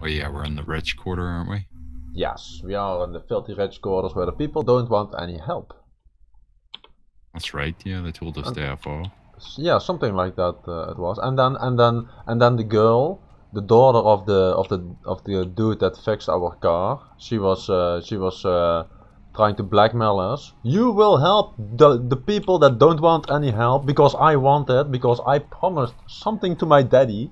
Oh yeah, we're in the rich quarter, aren't we? Yes, we are in the filthy rich quarters where the people don't want any help. That's right. Yeah, they told us And- off. Yeah, something like that uh, it was. And then and then and then the girl, the daughter of the of the of the dude that fixed our car, she was uh, she was uh, trying to blackmail us. You will help the the people that don't want any help because I want it because I promised something to my daddy.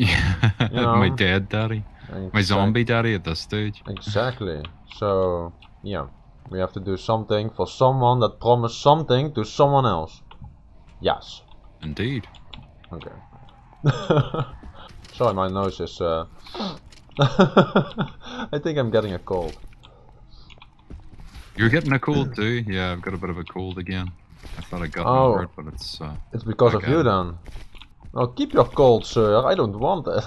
Yeah, know? my dead daddy, my zombie daddy at this stage. Exactly. So yeah, we have to do something for someone that promised something to someone else. Yes. Indeed. Okay. Sorry, my nose is. Uh... I think I'm getting a cold. You're getting a cold too. Yeah, I've got a bit of a cold again. I thought I got Oh. over it, but it's. Uh, It's because of you then. Oh, keep your cold, sir. I don't want it.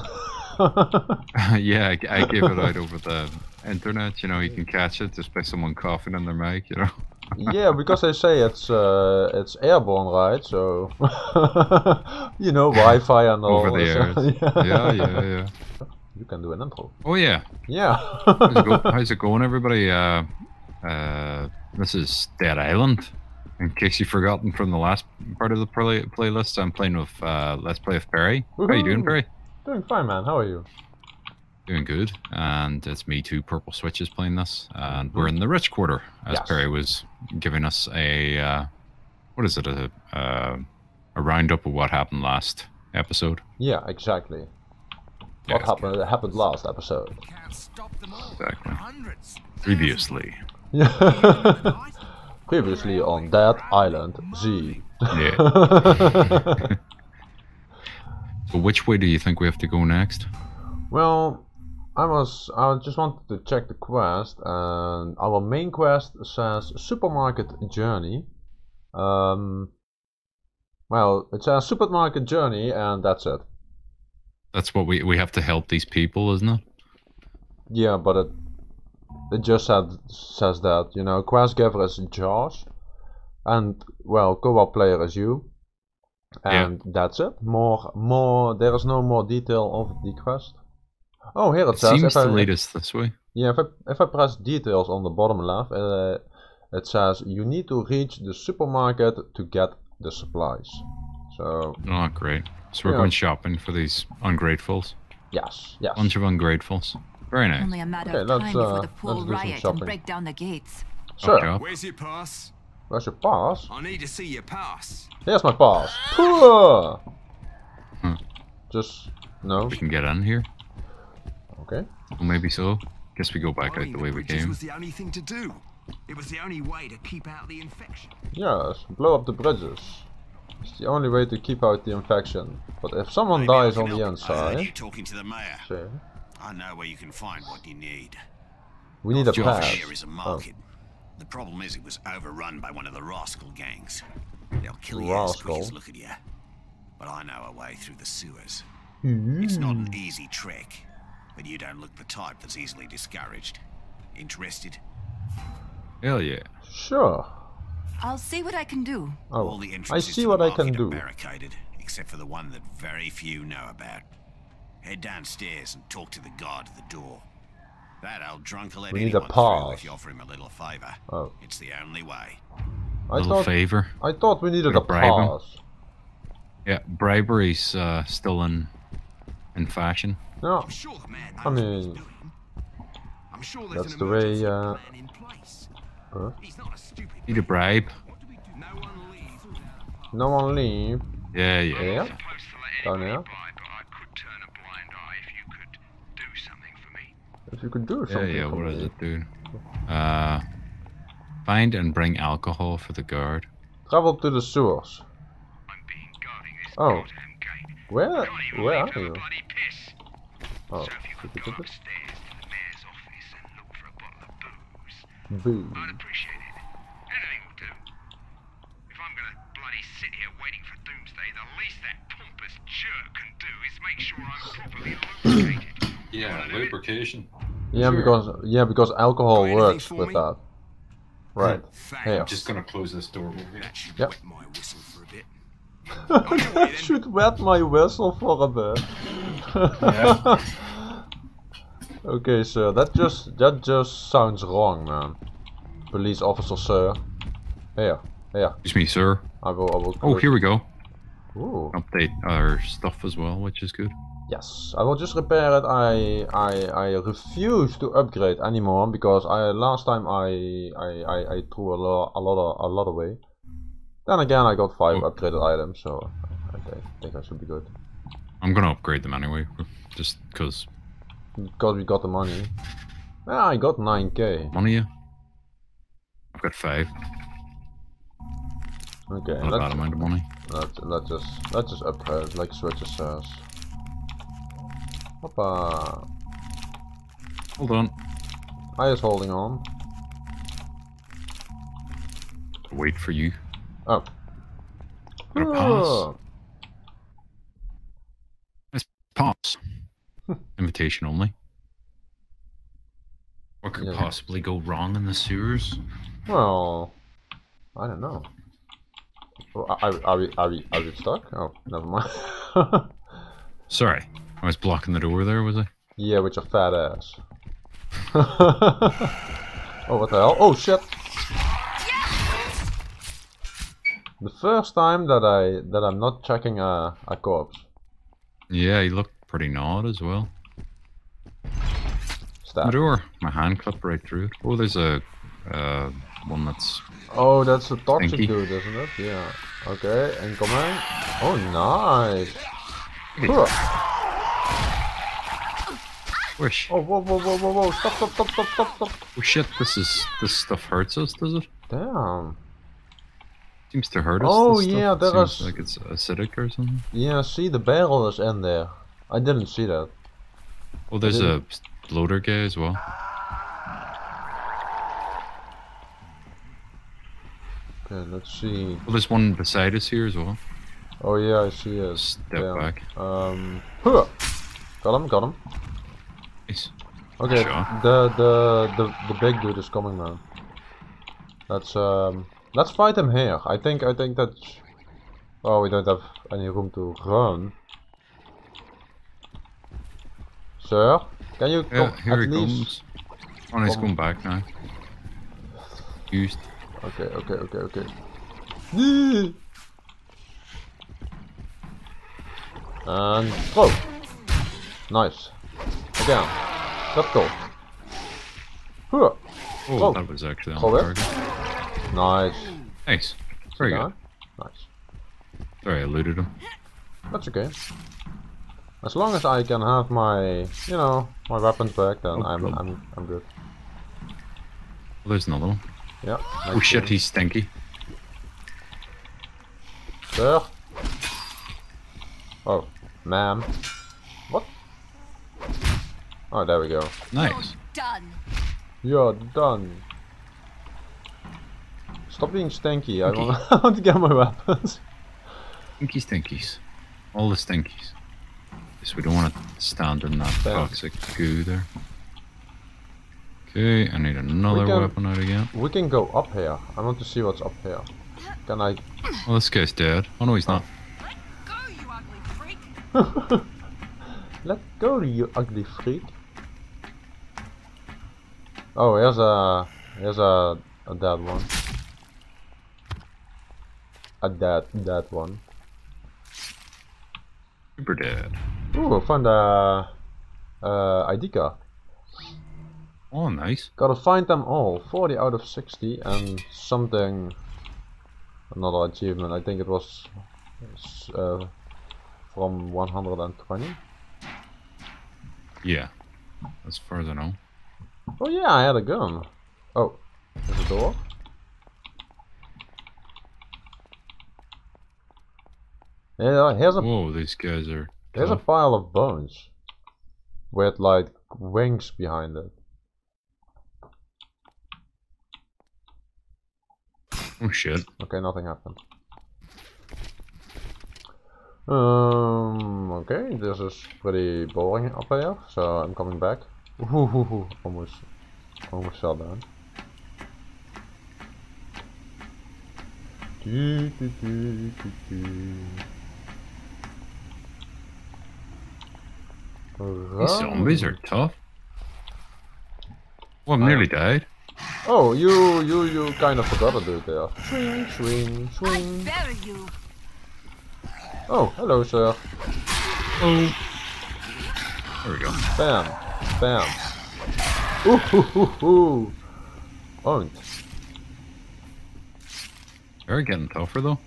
yeah, I, I gave it out over the internet. You know, you can catch it just by someone coughing in their mic. You know. yeah, because they say it's uh, it's airborne, right? So you know, Wi-Fi and all. Over the this, airs. Yeah, yeah, yeah. You can do an intro. Oh yeah. Yeah. How's it, how's it going, everybody? Uh, uh, this is Dead Island. In case you've forgotten from the last part of the play- playlist, I'm playing with uh, Let's Play with Perry. How you doing, Perry? Doing fine, man. How are you? Doing good. And it's me too, Purple Switches playing this. And we're in the rich quarter, as Yes. Perry was giving us a uh, what is it? A uh, a roundup of what happened last episode. Yeah, exactly. What Yes. happened? It happened last episode. Can't stop them all. Exactly. Hundreds. Previously. Previously on Dead Island Z. Yeah. so which way do you think we have to go next? well, I was I just wanted to check the quest, and our main quest says supermarket journey. Um, well, it says supermarket journey, and that's it. That's what we we have to help these people, isn't it? Yeah, but it it just said says that you know quest giver is Josh, and well co-op player is you, Yeah. and that's it. More more there is no more detail of the quest. Oh, here it, It says seems if I, to lead this way. yeah if I if I press details on the bottom left, uh, it says you need to reach the supermarket to get the supplies. So Oh, great. So we're Yeah. going shopping for these ungratefuls. yes, yes. Bunch of ungratefuls. Very nice. Only a matter Okay, of let's, time before uh, the let's Paul do some riot and break down the gates. Sure. Okay. Where's your pass? Where's your pass? I need to see your pass. Here's my pass. Hmm. Just no. We can get in here. Okay. Well, maybe so. Guess we go back out Burning the the way we bridges came. was the only thing to do. It was the only way to keep out the infection. Yes, blow up the bridges. It's the only way to keep out the infection. But if someone Maybe dies on the help. I you inside, talking to the mayor. say, I know where you can find what you need. we need a Josh. pass. Here is a oh. market. The problem is it was overrun by one of the rascal gangs. They'll kill you as quick as Rascal. look at you. But I know a way through the sewers. Hmm. It's not an easy trick, but you don't look the type that's easily discouraged. Interested? Hell yeah. Sure. I'll see what I can do. Oh, All the I see what I can market are do. barricaded, except for the one that very few know about. Head downstairs and talk to the guard at the door. That old drunk will let We need a anyone through pass. if you offer him a little favor. Oh, It's the only way. I Little thought favor. I thought we needed a of bribing. pass. Yeah, bribery's uh, still in in fashion. No, I'm sure the man knows I what he's mean, doing. I'm sure there's that's an the way, emergency uh, plan in place. Huh? He's not a stupid. Need a bribe. What do we do? No one leaves without a pass. no one leave. Yeah, yeah. Yeah. yeah. supposed to let Down here. by, but I could turn a blind eye if you could do something for me. If you could do Yeah, something yeah, for what does it do? Uh, find and bring alcohol for the guard. Travel to the sewers. I'm being guarding this Oh. Where? Where are to have a you? Oh, So if you could go upstairs to the mayor's office and look for a bottle of booze, boo. I'd appreciate it. Anything will do. If I'm gonna bloody sit here waiting for doomsday, the least that pompous jerk can do is make sure I'm properly lubricated. Yeah, lubrication. Yeah, Sure. because yeah, because alcohol Got works with me? that. Right. Hmm. Thanks. Here. Just gonna close this door over here. That should Yep. wet my whistle for a bit. that should wet my whistle for a bit. Okay, sir, that just that just sounds wrong, man. Police officer, sir. Here, here. Excuse me, sir. I will. I will. Oh, here we go. Ooh. Update our stuff as well, which is good. Yes, I will just repair it. I I I refuse to upgrade anymore because I last time I I I, I threw a lot a lot of, a lot away. Then again, I got five Oh. upgraded items, so I thi- think I should be good. I'm gonna upgrade them anyway, just cause Because we got the money. Yeah, I got 9k. money. yeah. I've got five. Okay, Not a bad let's, amount of money. let's, let's just let's just upgrade like Switcher says. Hoppa. Hold on. I is holding on. Wait for you. Oh. Got a pass. Ah. Pass. Invitation only. What could Yeah. possibly go wrong in the sewers? Well, I don't know. Well, Are, are we are we are we stuck? Oh, never mind. Sorry, I was blocking the door there, was I? yeah, with your fat ass. oh, what the hell? Oh shit! The first time that I that I'm not checking a a corpse. Yeah, he looked pretty gnawed as well. My door. My hand clipped right through it. Oh, there's a uh, one that's Oh, that's a toxic Stinky. dude, isn't it? Yeah. Okay, incoming. Oh, nice. Wish. Oh, whoa, whoa, whoa, whoa, whoa! Stop, stop, stop, stop, stop, stop! Oh shit! This is this stuff hurts us, does it? Damn. Seems to hurt us. Oh, yeah, seems is- like it's acidic or something. Yeah, see, the barrel is in there. I didn't see that. Oh, there's a bloater guy as well. Okay, let's see. Well, there's one beside us here as well. Oh yeah, I see it. Step Damn. back. Um, huh. got him, got him. Okay, Sure. the the the the big dude is coming, man. Let's um, let's fight him here. I think I think that's. Oh, we don't have any room to run. Sir, can you Yeah, come here at he least? comes. Oh, no, he's come- back now. Used. Okay, okay, okay, okay. And throw. Nice. Again. Let's go. Huh. Oh, that was actually on target. Nice. Nice. Very good. down. Nice. Sorry, I looted him. That's okay. As long as I can have my, you know, my weapons back, then Oh, I'm, good. I'm, I'm good. Oh, there's another one. Yeah. Oh shit, he's stinky. Sir. Oh, ma'am. What? Oh, there we go. Nice. Done. You're done. Stop being stinky. I want, I want to get my weapons. Stinky stinkies. All the stinkies. Yes, we don't want to stand in that Damn. toxic goo there. Okay, I need another can- weapon out again. We can go up here. I want to see what's up here. Can I? Oh, this guy's dead. Oh no, he's not. Let Go, you ugly freak. Let go, you ugly freak. Oh, here's a here's a a dead one. A dead dead one. Super dead. Ooh, found a uh, ID card. Oh, nice. Gotta find them all. 40 out of 60 and something. Another achievement. I think it was uh, from 120. Yeah. As far as I know. Oh yeah, I had a gun. Oh, there's a door. Yeah, here's a Whoa, these guys are. here's a pile of bones with like wings behind it. Oh shit. Okay, nothing happened. Um. Okay, this is pretty boring up here, so I'm coming back. Ooh, almost, almost fell down. Do, do, do, do, do. These zombies are tough. Well, I'm nearly died. Oh, you, you, you kind of forgot to do it there. Swing, swing, I swing. you. Oh, hello, sir. Oh. There we go. Bam, bam. Ooh, hoo, hoo, hoo. They're getting tougher though.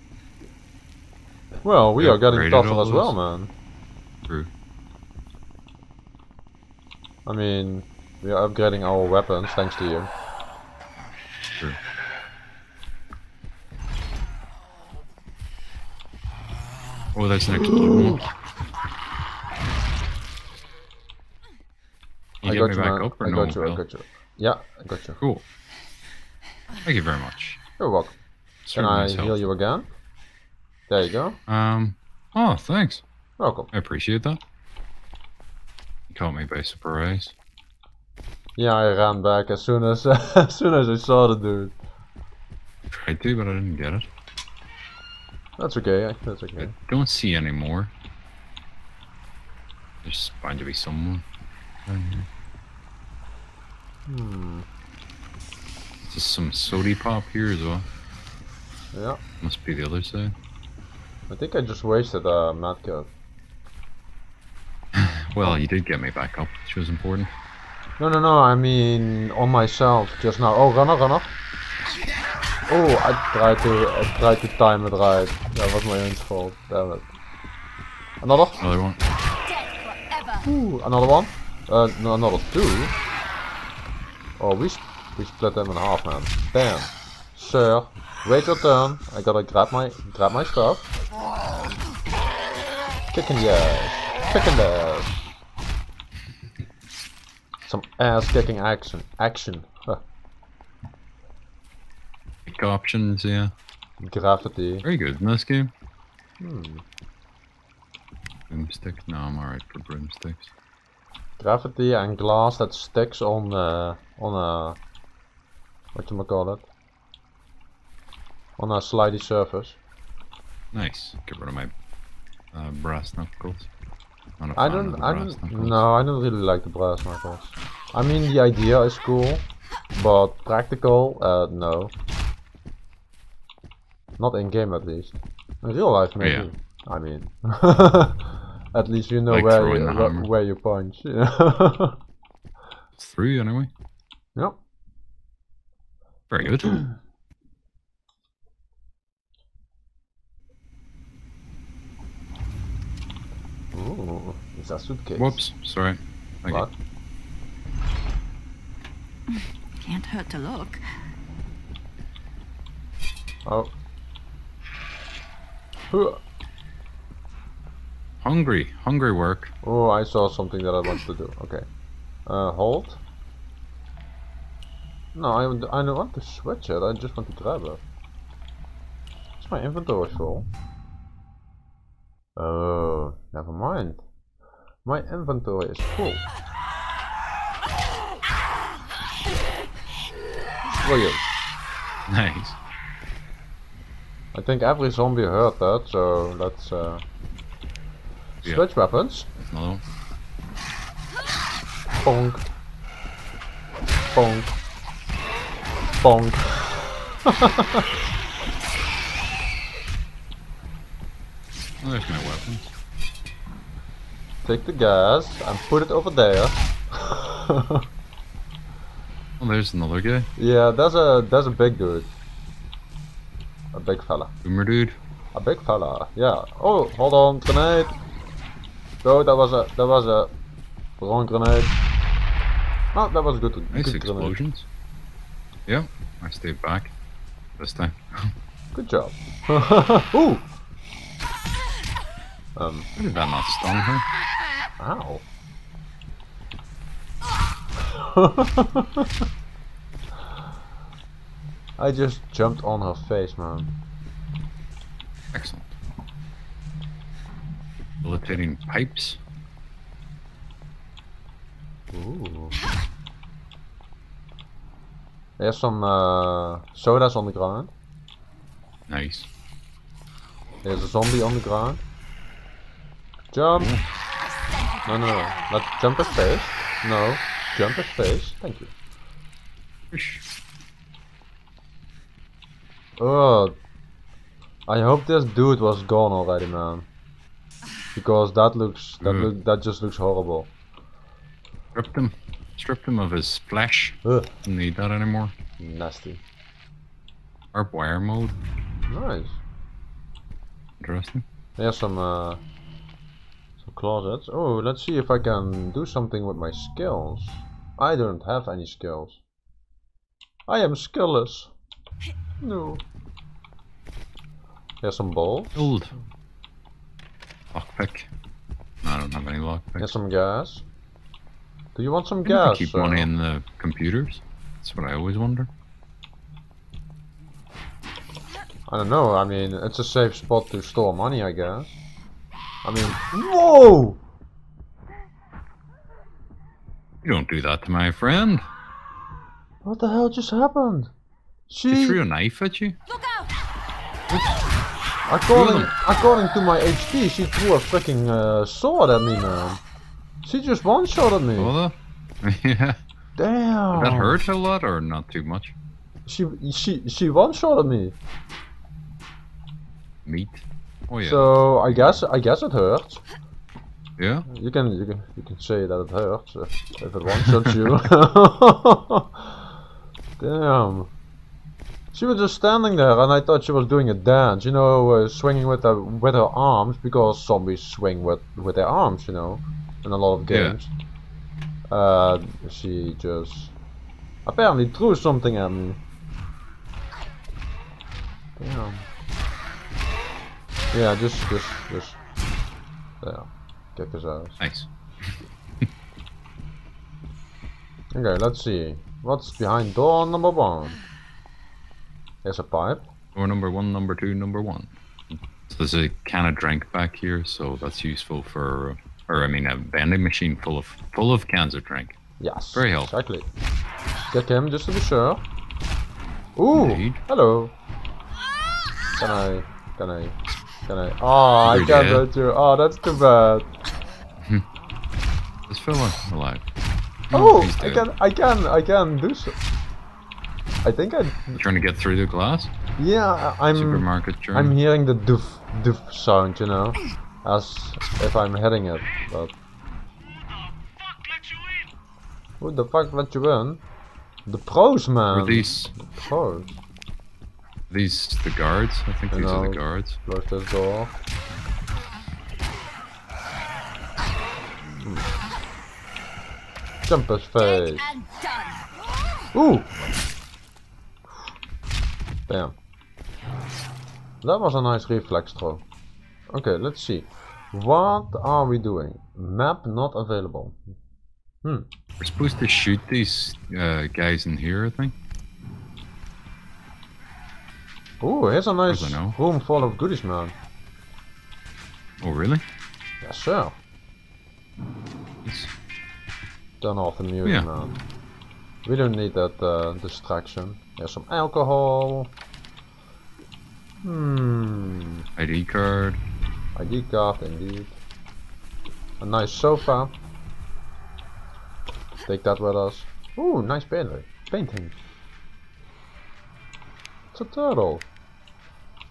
Well, we are getting tougher as well, man. True. I mean, we are upgrading our weapons thanks to you. True. Oh, that's an explosion. You I got you, man. I got you, I got you. Yeah, I got you. Cool. Thank you very much. You're welcome. Can I myself. heal you again? There you go. Um. Oh, thanks. Welcome. I appreciate that. You caught me by surprise. Yeah, I ran back as soon as as soon as I saw the dude. I tried to, but I didn't get it. That's okay. That's okay. I don't see any more. There's bound to be someone down here. Hmm. There's some sody pop here as well. Yeah. Must be the other side. I think I just wasted a medkit. Well, you did get me back up, which was important. No, no, no. I mean on myself just now. Oh, runner, runner. Oh, I tried to I tried to time it right. That was my own fault. Damn it. Another. Another one. Ooh, another one. Uh, no, another two. Oh, we we split them in half, man. Bam. Sir, wait your turn. I gotta grab my grab my stuff. Kicking the ass. Kicking the ass. Some ass kicking action. Action. Huh. Pick options, yeah. Gravity. Very good in this game. Hmm. Broomstick? No, I'm alright for broomsticks. Gravity and glass that sticks on uh, on a what you call it? On a slidey surface. Nice. Get rid of my uh, brass knuckles. I don't I don't knuckles. no I don't really like the brass knuckles. I mean the idea is cool, but practical uh no. Not in game at least. In real life maybe. I mean at least you know Like where you, the where, where you punch. You know? It's three anyway. yep. Very good. Ooh, it's a suitcase. Whoops. Sorry. Thank you. What? Can't hurt to look. Oh. Huh. Hungry. Hungry work. Oh, I saw something that I want to do. Okay. Uh, hold. No, I, I don't want to switch it. I just want to grab it. it. Is my inventory full? Oh, never mind. My inventory is full. Brilliant. Nice. I think every zombie heard that, so let's uh, Yeah. switch weapons. Another one. Bonk. Bonk. Bonk. Oh, there's my weapons. Take the gas and put it over there. Oh, there's another guy. yeah, that's a that's a big dude. A big fella. Boomer dude. A big fella. Yeah. Oh, hold on, grenade. No, that was a that was a wrong grenade. Oh, that was a good. Nice good grenade. explosions. Yeah, I stayed back this time. Good job. Ooh. Um. How did that not stun her? Ow. I just jumped on her face, man. Excellent. Debilitating pipes. Ooh. There's some uh, sodas on the ground. Nice. There's a zombie on the ground. Jump! No, no, no. Not jump his face. No. Jump his face. Thank you. Oh, I hope this dude was gone already, man. Because that looks that Mm. look that just looks horrible. Stripped him. Stripped him of his flesh. Ugh, Don't need that anymore. nasty. Barbed wire mode. Nice. Interesting. There's some uh, some closets. Oh, let's see if I can do something with my skills. I don't have any skills. I am skillless. No. There's some balls. Old. Lockpick. No, I don't have any lockpick. Here's some gas. Do you want some Maybe they gas? keep money in the computers. That's what I always wonder. I don't know. I mean, it's a safe spot to store money, I guess. I mean, whoa! You don't do that to my friend. What the hell just happened? She She, threw a knife at you. Look out! According according to my HP, she threw a freaking uh, sword at me, man. She just one-shot at me. That? yeah. Damn. That hurt a lot or not too much? She she she one-shotted me. Meat. Oh yeah. So I guess I guess it hurts. yeah. You can you can you can say that it hurts uh, if it one-shots you. Damn. She was just standing there, and I thought she was doing a dance, you know, uh, swinging with her with her arms because zombies swing with with their arms, you know, in a lot of Yeah. games. Uh, she just apparently threw something at me. Damn. Yeah, just just just yeah, kick his ass. Nice. Okay, let's see. What's behind door number one? There's a pipe. Or number one, number two, number one. So there's a can of drink back here, so that's useful for, or I mean, a vending machine full of full of cans of drink. Yes. Very helpful. Exactly. Kick him just to be sure. Ooh. Indeed. Hello. Can I? Can I? Can I? Oh, I You're can't dead. hurt you. Oh, that's too bad. This fella alive. Oh, he's I dead. can. I can. I can do so. I think I. Trying to get through the glass. Yeah, I- I'm. Supermarket journey. I'm hearing the doof doof sound, you know, as if I'm heading it. But who the fuck let you in? The pros, man. Are these The pros. these the guards? I think these are the guards. Close this door. Hmm. Jump his face. Ooh! Damn. That was a nice reflex throw. Okay, let's see. What are we doing? Map not available. Hmm. We're supposed to shoot these uh, guys in here, I think. Ooh, here's a nice room full of goodies, man. Oh, really? Yes, sir. It's- Turn off the music, Yeah. man. We don't need that uh, distraction. Here's some alcohol. Hmm. ID card. ID card, indeed. A nice sofa. Take that with us. Ooh, nice painting. Painting. It's a turtle.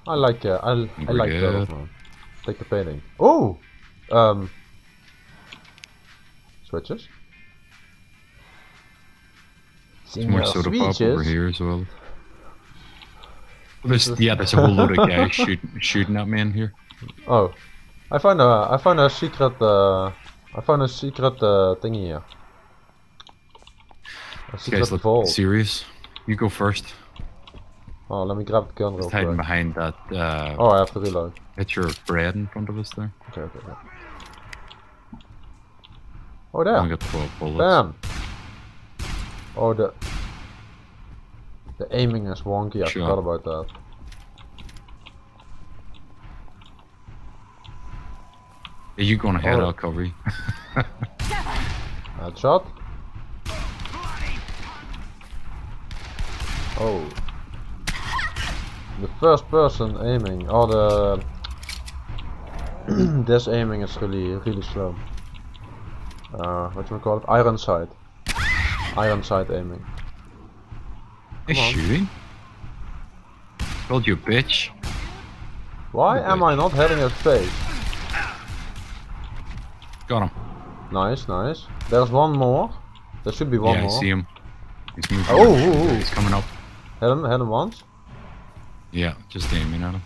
I like uh, I, I like Weird. turtles, man. Take the painting. Oh, um, switches. There's more soda pop over here as well. There's, yeah, there's a whole load of guys shooting shooting at me in here. Oh, I found a I found a secret uh I found a secret uh thingy here. A secret guys look vault. serious. You go first. Oh, let me grab the gun real Just hiding quick. behind that uh, Oh, I have to reload. picture of bread in front of us there. Okay, okay, okay. Oh, I there. got 12 bullets. Bam. Oh, the the aiming is wonky. I Sure. forgot about that. Are you going ahead, Oh. I'll cover you. Headshot. Oh. The first person aiming, or the this aiming is really really slow. Uh, what do we call it? Iron sight. Iron sight aiming. He's on. shooting. Told you, a bitch. Why Good am I not hitting his face? Got him. Nice, nice. There's one more. There should be one yeah, more. I see him. He's moving. Oh, ooh, ooh. He's coming up. Hit him, hit him once. Yeah, just aiming at him.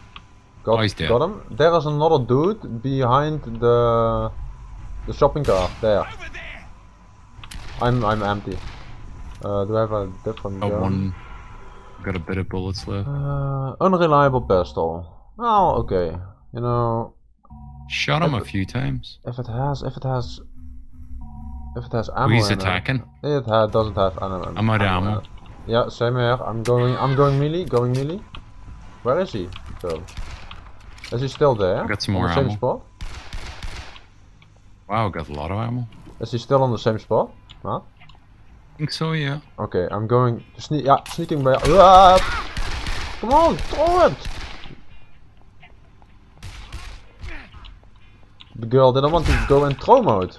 Got, Oh, he's dead. got him. There is another dude behind the the shopping cart. There. I'm I'm empty. Uh, do I have a different gun? one. Got a bit of bullets left. Uh, unreliable pistol. Oh, okay. You know, Shot him a few times. if it has, if it has, if it has ammo. he's attacking. It, it doesn't have ammo. I'm out of ammo. Yeah, same here. I'm going. I'm going melee. Going melee. Where is he? So, is he still there? I got some On more the same spot? Wow, got a lot of ammo. Is he still on the same spot? Huh? I think so, yeah. Okay, I'm going to sneak. Yeah, sneaking by. Ah! Come on, throw it! The girl didn't want to go in throw mode.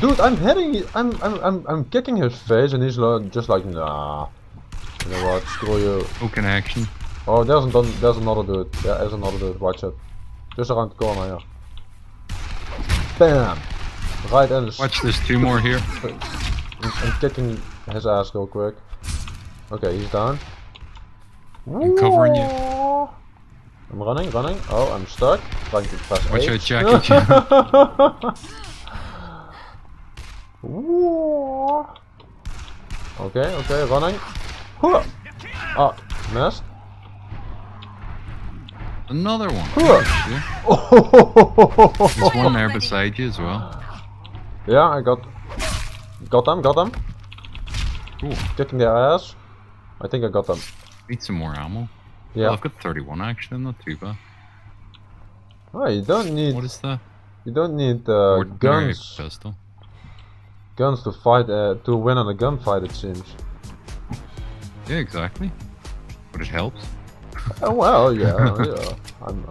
Dude, I'm hitting. I'm I'm I'm I'm kicking his face, and he's lo- just like, nah. You know what? Screw you. No connection. Oh, there's an, there's another dude. There is another dude. Watch it. Just around the corner here. Bam! Right in the Watch, there's two more here. I'm, kicking his ass real quick. Okay, he's down. I'm covering you. I'm running, running. Oh, I'm stuck. Trying to press Watch A. out, Jackie okay, okay, running. Ah, missed. Another one. Oh. There's one there beside you as well. yeah, I got, got them, got them. Cool. Kicking their ass. I think I got them. Need some more ammo. Yeah. Well, I've got 31 actually, not too bad. Oh, you don't need, What is that? you don't need uh, Ordinary guns. pistol. guns to fight uh, to win in a gunfight. It seems. Yeah, exactly. But it helps. Oh well, yeah, yeah. I'm.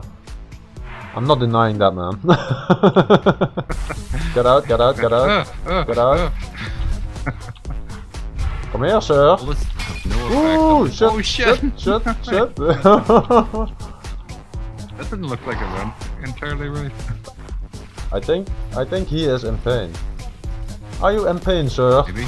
I'm not denying that, man. get out! Get out! Get out! Get out. Come here, sir. No Ooh, shit! oh shit! Shit! Shit! shit. That didn't look like it went entirely right. I think. I think he is in pain. Are you in pain, sir? Maybe.